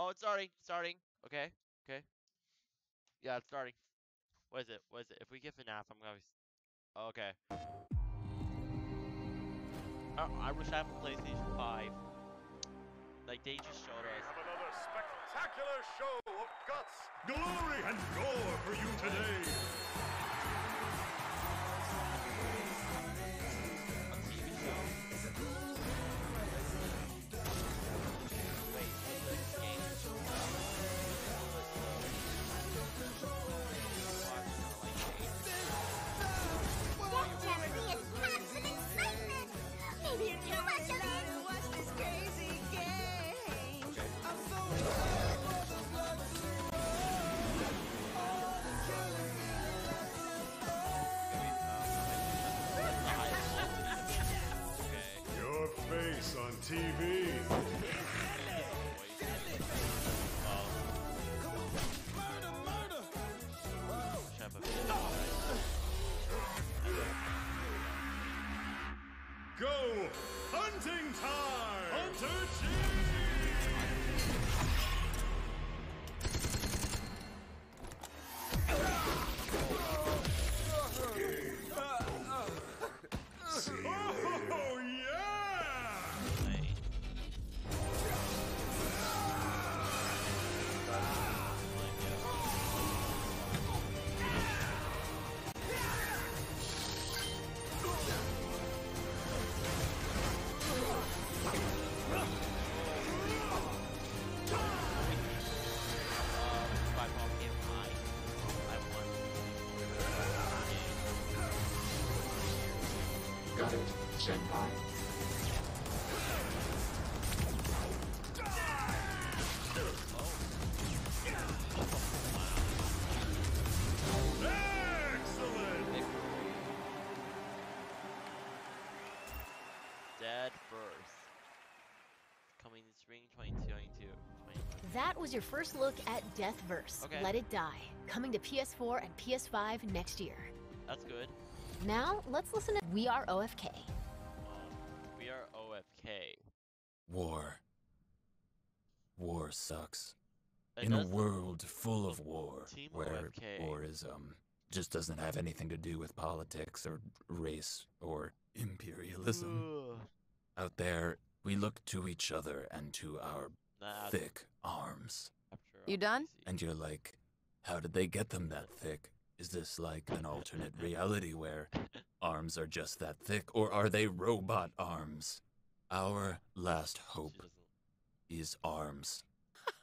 Oh, it's starting. Starting. Okay. Okay. Yeah, it's starting. What is it? What is it? If we get FNAF, I'm gonna. Be... oh, Okay. Oh, I wish I had a PlayStation 5. Like they just showed us. have another spectacular show of guts. Glory and gore for you today. TV. Senpai. Dead Birth. Coming in spring 2022. 2022. That was your first look at Deathverse. Okay. Let It Die, coming to PS4 and PS5 next year. That's good. Now, let's listen to We Are OFK. We are OFK. War. War sucks. It In a world full of war, Team where OFK. war is um just doesn't have anything to do with politics or race or imperialism. Ugh. Out there, we look to each other and to our Nah, thick arms. You done? And you're like, how did they get them that thick? Is this like an alternate reality where arms are just that thick, or are they robot arms? Our last hope is arms.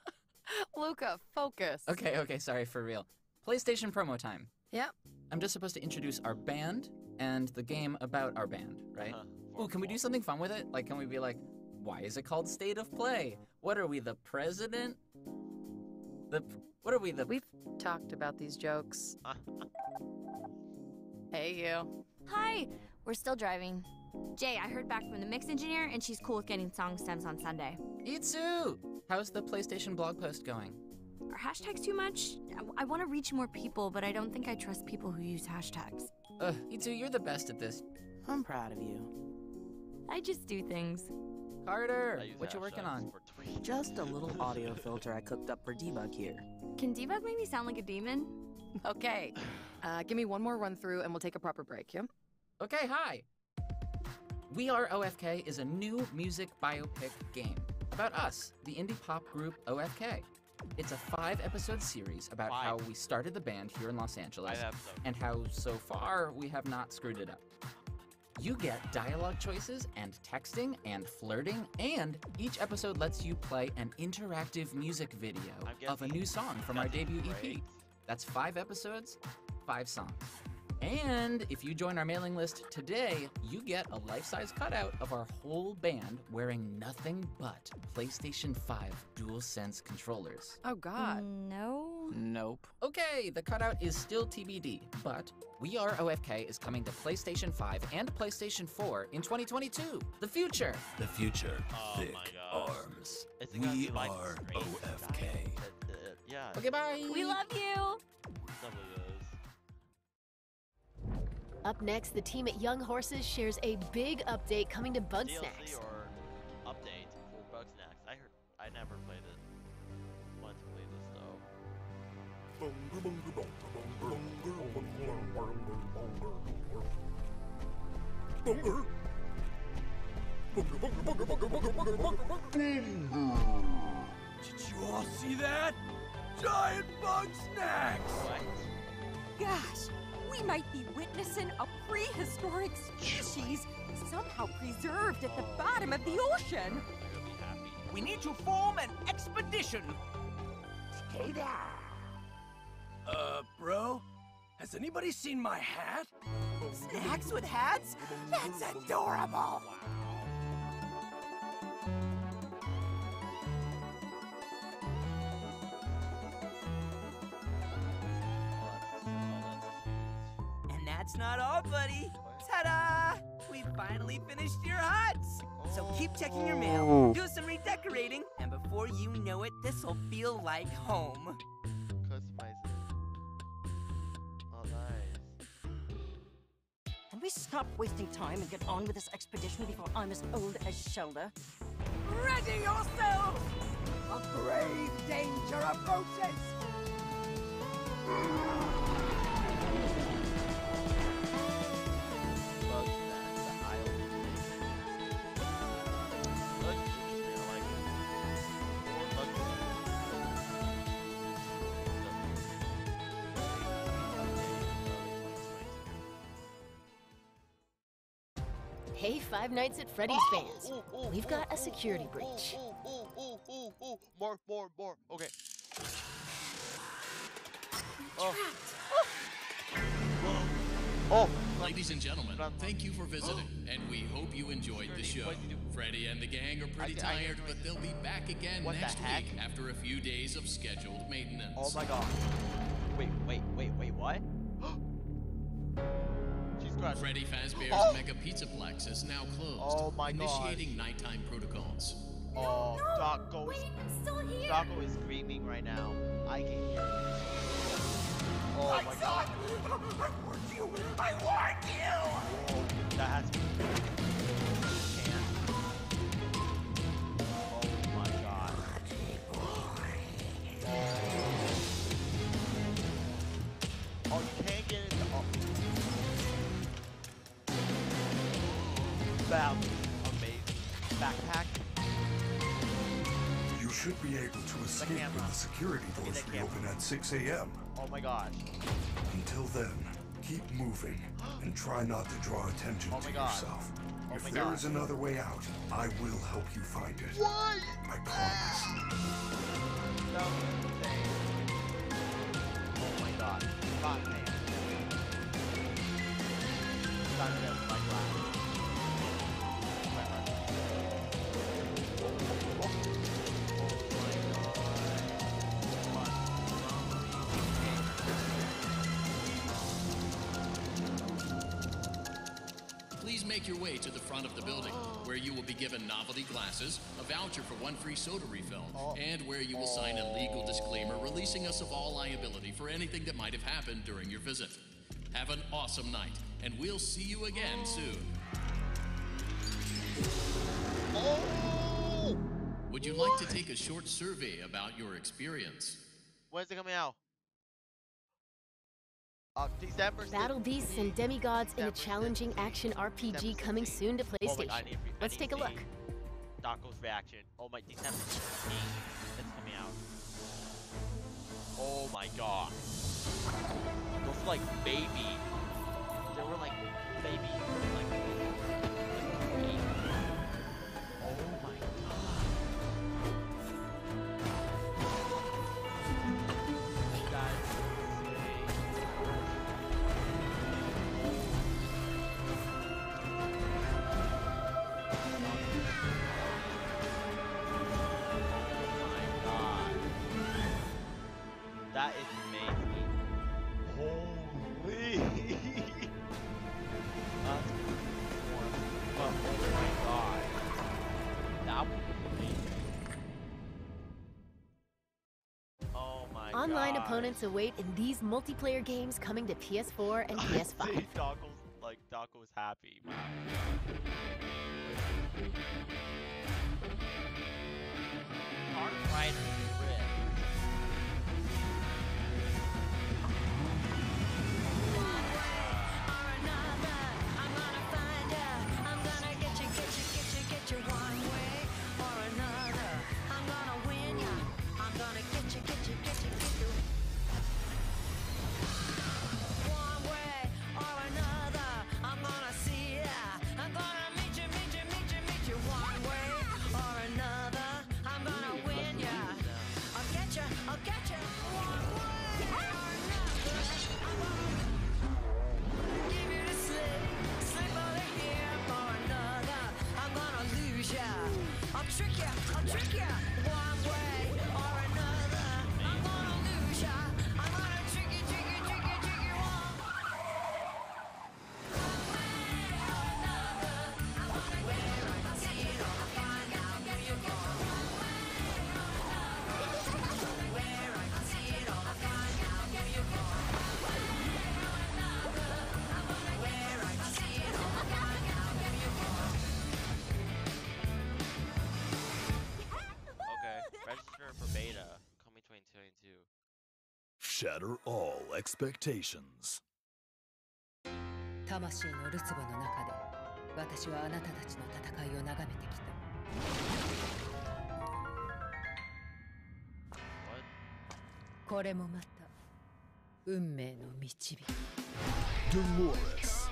Luca, focus. Okay, okay, sorry, for real. PlayStation promo time. Yep. I'm just supposed to introduce our band and the game about our band, right? Uh-huh, Ooh, can we do something fun with it? Like, can we be like, why is it called State of Play? What are we, the president? The what are we, the? We've talked about these jokes. Hey, you. Hi, we're still driving. Jay, I heard back from the mix engineer, and she's cool with getting song stems on Sunday. Itsu! How's the PlayStation blog post going? Are hashtags too much? I, want to reach more people, but I don't think I trust people who use hashtags. Ugh, Itsu, you're the best at this. I'm proud of you. I just do things. Carter, what you working on? Just a little audio filter I cooked up for debug here. Can debug make me sound like a demon? Okay. Uh, give me one more run through and we'll take a proper break, yeah? Okay, hi. We Are OFK is a new music biopic game about us, the indie pop group OFK. It's a five episode series about Five. how we started the band here in Los Angeles Five episodes. and how so far we have not screwed it up. You get dialogue choices and texting and flirting, and each episode lets you play an interactive music video I'm of a guessing new song from our debut EP. great. That's five episodes, five songs. And if you join our mailing list today, you get a life size cutout of our whole band wearing nothing but PlayStation 5 DualSense controllers. Oh, God. No. Nope. Okay, the cutout is still TBD, but We Are OFK is coming to PlayStation 5 and PlayStation 4 in 2022. The future. The future, Oh thick my gosh. arms. Is it gonna We are Strange OFK. Guy? The- the- uh, yeah. Okay, bye. We love you. Up next, the team at Young Horses shares a big update coming to DLC Bugsnax. or update for Bugsnax. I heard. I never played it. Did you all see that? Giant bug snacks! Gosh, we might be witnessing a prehistoric species somehow preserved at the bottom of the ocean. We need to form an expedition. Together. Uh, bro, has anybody seen my hat? Snacks with hats? That's adorable! That's not all, buddy. Ta-da! We finally finished your huts. So keep checking your mail, mm. do some redecorating, and before you know it, this'll feel like home. Customize it. Oh, nice. Can we stop wasting time and get on with this expedition before I'm as old as Shelda? Ready yourself! A grave danger approaches! Hey, Five Nights at Freddy's fans. We've got a security breach. More, more, more. Okay. Oh. oh. Oh. Ladies and gentlemen, thank you for visiting, oh. and we hope you enjoyed the show. Freddy and the gang are pretty I- I- tired, but they'll be back again What next week after a few days of scheduled maintenance. Oh my god. Wait, wait, wait, wait, what? She's. Freddy Fazbear's Oh! Mega Pizzaplex is now closed. Oh my gosh. Initiating nighttime protocols. Oh, Docko is, Docko is screaming right now. I can hear it. Oh my god. I warned you! I warned you! Oh, that has to be. Oh my god. Oh, Wow. Amazing. Backpack. You should be able to escape when the security doors reopen at 6 a.m. Oh my gosh. Until then, keep moving and try not to draw attention Oh to God. yourself. Oh if there God. is another way out, I will help you find it. What? I promise. No. Oh my god. God damn. Time to get my make your way to the front of the building, oh. where you will be given novelty glasses, a voucher for one free soda refill, oh. and where you will sign a legal disclaimer releasing us of all liability for anything that might have happened during your visit. Have an awesome night, and we'll see you again oh. soon. Would you like to take a short survey about your experience? When's it coming out? Uh, December Battle beasts and demigods in a challenging action RPG coming soon to Oh PlayStation. God, I need- Let's take a look. reaction. Oh my, December 16th. It's coming out. Oh my god. Those like baby. They were like baby. Like god. That was amazing. Oh my Online god. opponents await in these multiplayer games coming to PS4 and PS5. See, Dockle's like Dockle's happy. Wow. Dark Rider Shatter all expectations. 魂のるつぼの中で私はあなたたちの戦いを眺めてきたこれもまた運命の導き Dolores.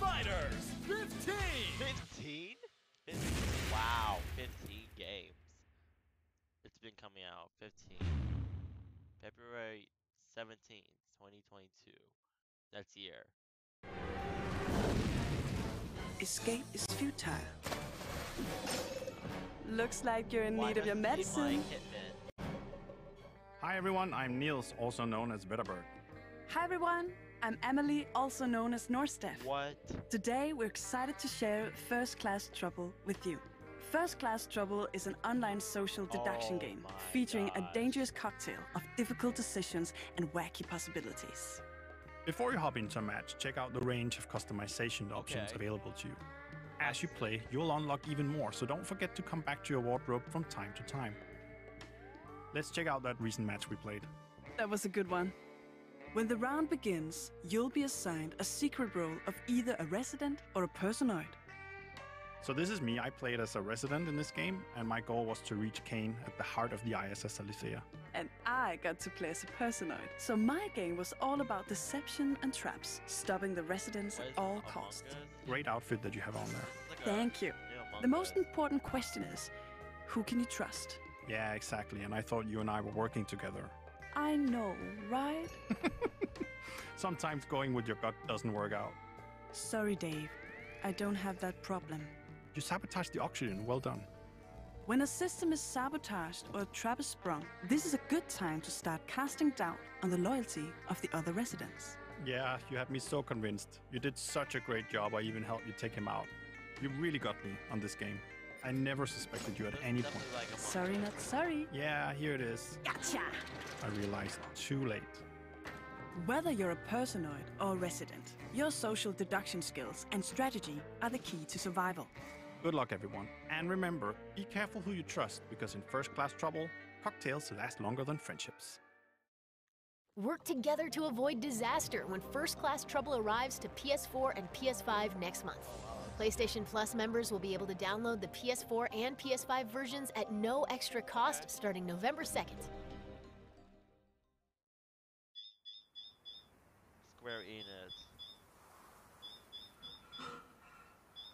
Fighters 15! 15? Wow, 15 games. It's been coming out 15. February 17th, 2022. That's year. Escape is futile. Looks like you're in Why need of your medicine like Hitman? Hi everyone, I'm Niels, also known as Vetterbird. Hi everyone, I'm Emily, also known as Norstef. What? Today we're excited to share First Class Trouble with you. First Class Trouble is an online social deduction Oh game my featuring a dangerous cocktail of difficult decisions and wacky possibilities. Before you hop into a match, check out the range of customization options Okay. available to you. As you play, you'll unlock even more, so don't forget to come back to your wardrobe from time to time. Let's check out that recent match we played. That was a good one. When the round begins, you'll be assigned a secret role of either a resident or a personoid. So this is me, I played as a resident in this game, and my goal was to reach Kane at the heart of the ISS Alicia. And I got to play as a personoid. So my game was all about deception and traps, stopping the residents at all costs. Great outfit that you have on there. Thank you. The most important question is who can you trust? Yeah, exactly, and I thought you and I were working together. I know, right? Sometimes going with your gut doesn't work out. Sorry, Dave. I don't have that problem. You sabotaged the oxygen, well done. When a system is sabotaged or a trap is sprung, this is a good time to start casting doubt on the loyalty of the other residents. Yeah, you had me so convinced. You did such a great job, I even helped you take him out. You really got me on this game. I never suspected you at any point. Sorry, not sorry. Yeah, here it is. Gotcha! I realized too late. Whether you're a personoid or a resident, your social deduction skills and strategy are the key to survival. Good luck, everyone. And remember, be careful who you trust, because in first class trouble, cocktails last longer than friendships. Work together to avoid disaster when First Class Trouble arrives to PS4 and PS5 next month. PlayStation Plus members will be able to download the PS4 and PS5 versions at no extra cost starting November 2nd. Square Enix.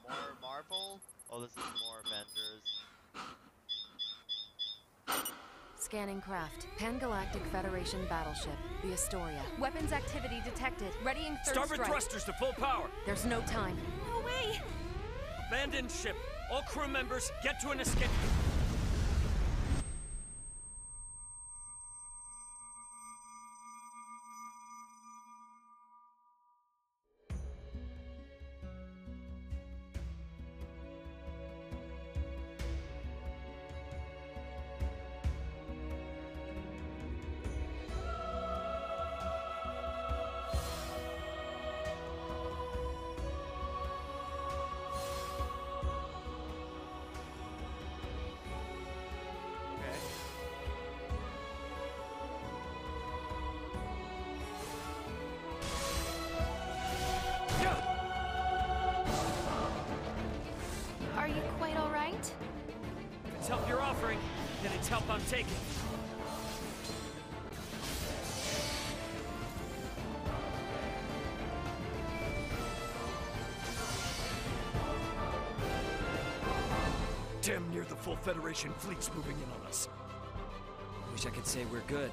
More Marvel? Oh, this is more Avengers. Scanning craft. Pan-Galactic Federation battleship, the Astoria. Weapons activity detected. Readying third Starboard strike. thrusters to full power. There's no time. No way! Abandon ship. All crew members, get to an escape. Take it. Damn near the full Federation fleet's moving in on us. Wish I could say we're good.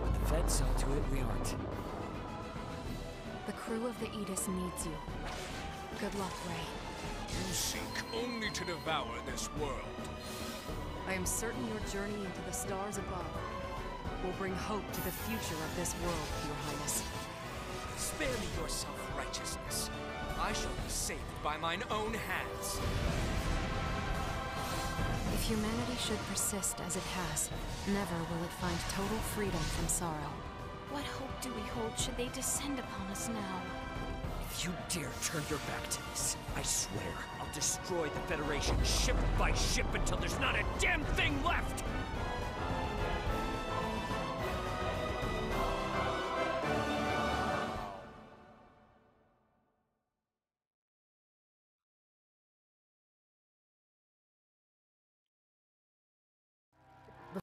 But the Fed saw to it we aren't. The crew of the Ydas needs you. Good luck, Ray. You seek only to devour this world. I am certain your journey into the stars above will bring hope to the future of this world, Your Highness. Spare me your self-righteousness. I shall be saved by mine own hands. If humanity should persist as it has, never will it find total freedom from sorrow. What hope do we hold should they descend upon us now? If you dare turn your back to this, I swear I'll destroy the Federation ship by ship until there's not a damn thing left!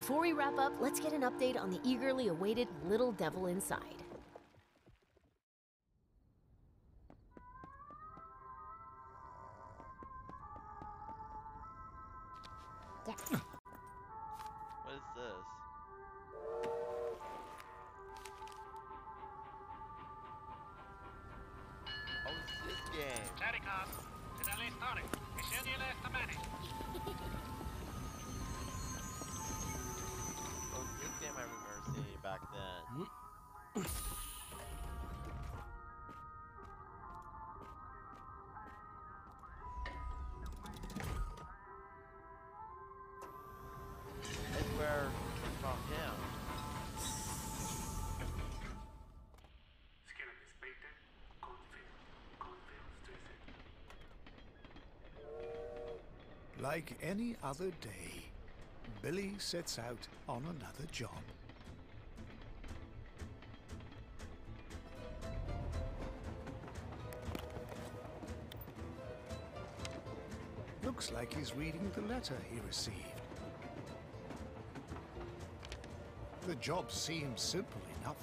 Before we wrap up, let's get an update on the eagerly awaited Little Devil Inside. Seeing back then. Where it's from him. Like any other day, Billy sets out on another job. He's reading the letter he received. The job seems simple enough.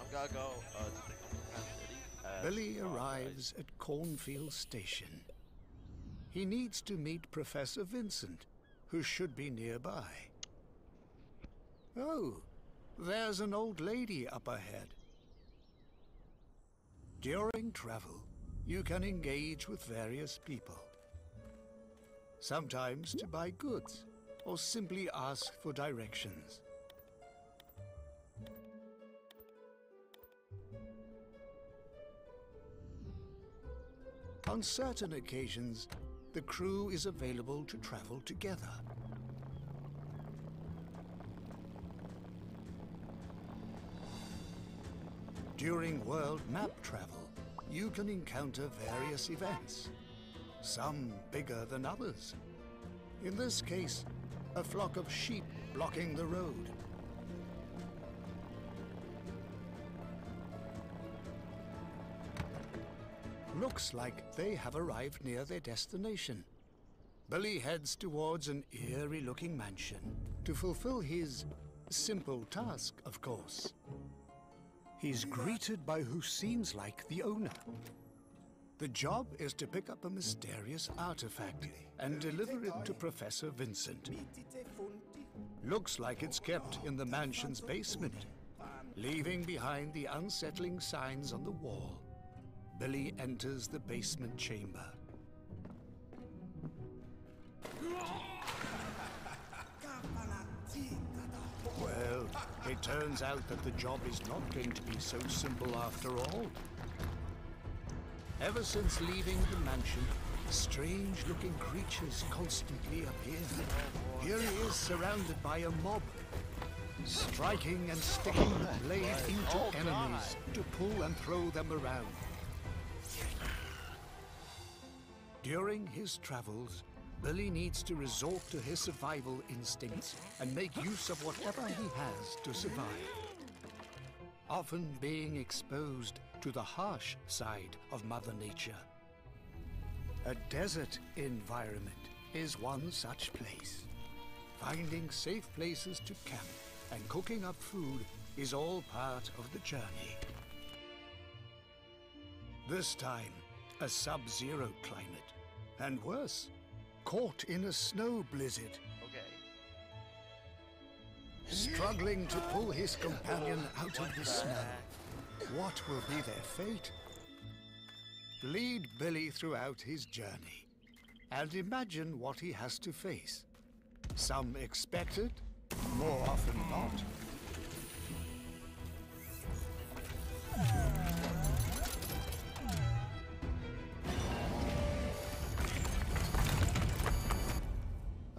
I'm gonna go uh, to the city. as Billy arrives at Cornfield Station. He needs to meet Professor Vincent, who should be nearby. Oh, there's an old lady up ahead. During travel, you can engage with various people. Sometimes to buy goods, or simply ask for directions. On certain occasions, the crew is available to travel together. During world map travel, you can encounter various events, some bigger than others. In this case, a flock of sheep blocking the road. Looks like they have arrived near their destination. Billy heads towards an eerie-looking mansion to fulfill his simple task, of course. He's greeted by who seems like the owner. The job is to pick up a mysterious artifact and deliver it to Professor Vincent. Looks like it's kept in the mansion's basement, leaving behind the unsettling signs on the wall. Billy enters the basement chamber. It turns out that the job is not going to be so simple after all. Ever since leaving the mansion, strange-looking creatures constantly appear. Here he is surrounded by a mob, striking and sticking the blade into enemies to pull and throw them around. During his travels, Billy needs to resort to his survival instincts and make use of whatever he has to survive. Often being exposed to the harsh side of Mother Nature. A desert environment is one such place. Finding safe places to camp and cooking up food is all part of the journey. This time, a sub-zero climate. And worse, caught in a snow blizzard. Okay. Struggling to pull his companion out of the snow. What will be their fate? Lead Billy throughout his journey and imagine what he has to face. Some expected, more often not.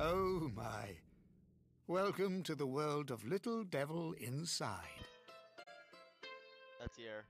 Oh my. Welcome to the world of Little Devil Inside. That's here.